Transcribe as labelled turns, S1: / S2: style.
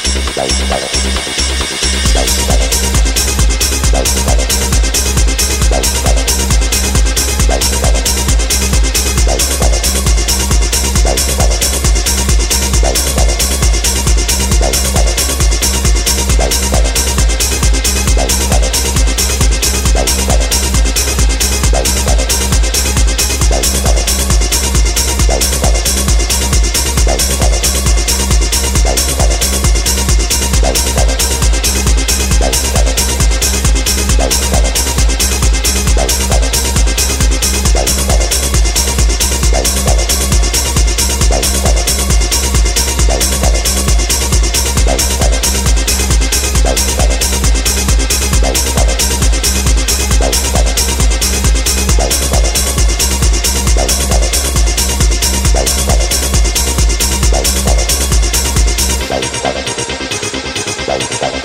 S1: Thank you.
S2: Gracias.